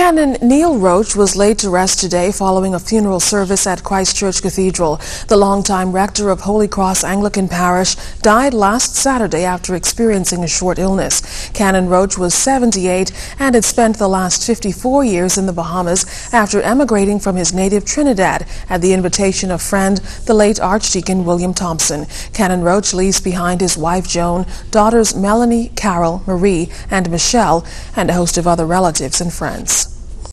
Canon Neil Roach was laid to rest today following a funeral service at Christ Church Cathedral. The longtime rector of Holy Cross Anglican Parish died last Saturday after experiencing a short illness. Canon Roach was 78 and had spent the last 54 years in the Bahamas after emigrating from his native Trinidad at the invitation of friend, the late Archdeacon William Thompson. Canon Roach leaves behind his wife Joan, daughters Melanie, Carol, Marie, and Michelle, and a host of other relatives and friends.